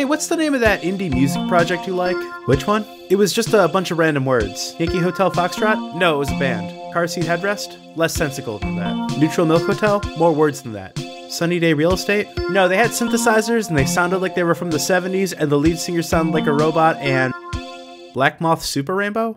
Hey, what's the name of that indie music project you like? Which one? It was just a bunch of random words. Yankee Hotel Foxtrot? No, it was a band. Car seat headrest? Less sensical than that. Neutral Milk Hotel? More words than that. Sunny Day Real Estate? No, they had synthesizers and they sounded like they were from the 70s, and the lead singer sounded like a robot, and. Black Moth Super Rainbow?